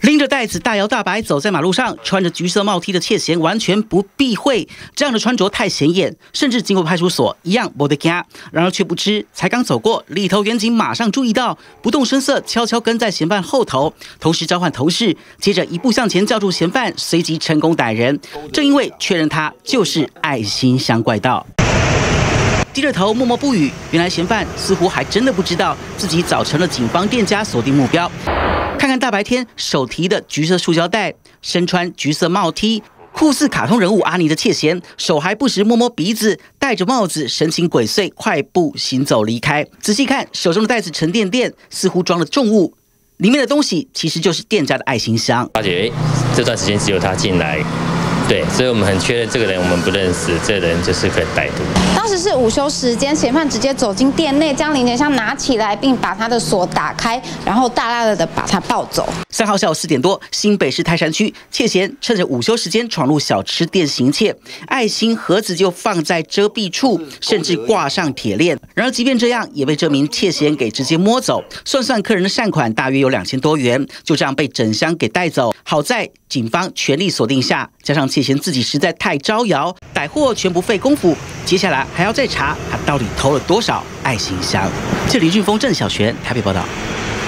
拎着袋子大摇大摆走在马路上，穿着橘色帽 T 的窃嫌完全不避讳，这样的穿着太显眼，甚至经过派出所一样不得干。然而却不知，才刚走过，里头远警马上注意到，不动声色，悄悄跟在嫌犯后头，同时召唤同事，接着一步向前叫住嫌犯，随即成功逮人。正因为确认他就是爱心香怪盗，低着头默默不语，原来嫌犯似乎还真的不知道自己早成了警方店家锁定目标。看看大白天手提的橘色塑胶袋，身穿橘色帽 T，酷似卡通人物阿尼的窃嫌，手还不时摸摸鼻子，戴着帽子，神情鬼祟，快步行走离开。仔细看手中的袋子沉甸甸，似乎装了重物，里面的东西其实就是店家的爱心箱。发觉这段时间只有他进来。对，所以我们很确认这个人我们不认识，这个人就是可歹徒。这是午休时间，嫌犯直接走进店内，将零钱箱拿起来，并把他的锁打开，然后大大的把他抱走。三号下午四点多，新北市泰山区窃嫌趁着午休时间闯入小吃店行窃，爱心盒子就放在遮蔽处，甚至挂上铁链。然而即便这样，也被这名窃嫌给直接摸走。算算客人的善款，大约有两千多元，就这样被整箱给带走。好在警方全力锁定下，加上窃。窃嫌自己实在太招摇，逮货全不费功夫。接下来还要再查他到底偷了多少爱心箱。这李俊峰、郑小璇台北报道。